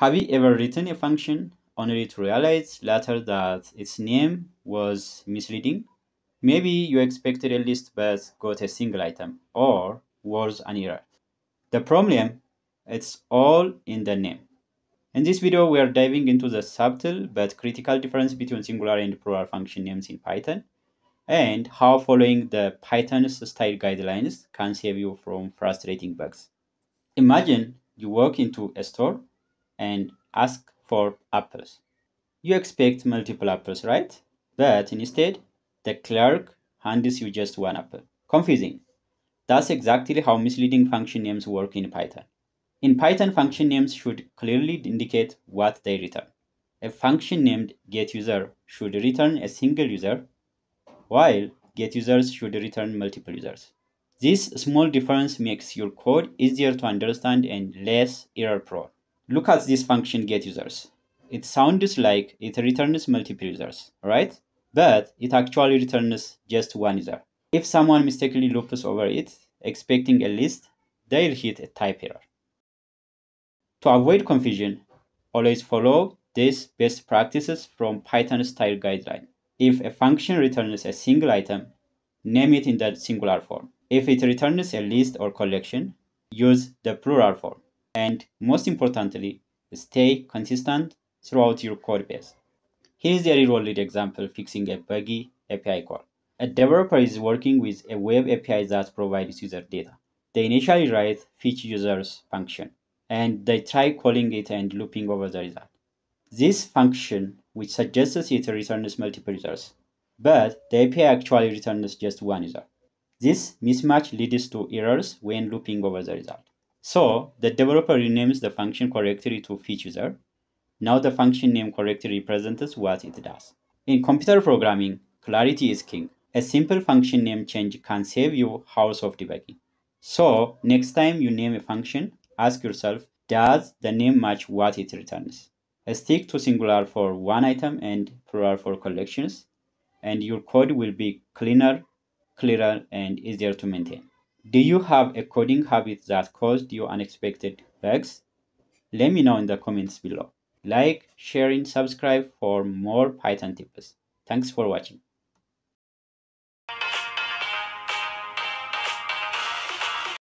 Have you ever written a function only to realize later that its name was misleading? Maybe you expected a list but got a single item, or was an error. The problem, it's all in the name. In this video, we are diving into the subtle but critical difference between singular and plural function names in Python, and how following the Python's style guidelines can save you from frustrating bugs. Imagine you walk into a store and ask for apples. You expect multiple apples, right? But instead, the clerk hands you just one apple. Confusing. That's exactly how misleading function names work in Python. In Python, function names should clearly indicate what they return. A function named getUser should return a single user, while getUsers should return multiple users. This small difference makes your code easier to understand and less error prone. Look at this function getUsers. It sounds like it returns multiple users, right? But it actually returns just one user. If someone mistakenly loops over it, expecting a list, they'll hit a type error. To avoid confusion, always follow these best practices from Python style guideline. If a function returns a single item, name it in the singular form. If it returns a list or collection, use the plural form. And most importantly, stay consistent throughout your code base. Here's a real-world example fixing a buggy API call. A developer is working with a web API that provides user data. They initially write fetch users function, and they try calling it and looping over the result. This function, which suggests it returns multiple users, but the API actually returns just one user. This mismatch leads to errors when looping over the result. So the developer renames the function correctly to user. Now the function name correctly represents what it does. In computer programming, clarity is king. A simple function name change can save you hours of debugging. So next time you name a function, ask yourself, does the name match what it returns? Stick to singular for one item and plural for collections, and your code will be cleaner, clearer, and easier to maintain. Do you have a coding habit that caused you unexpected bugs? Let me know in the comments below. Like, share, and subscribe for more Python tips. Thanks for watching.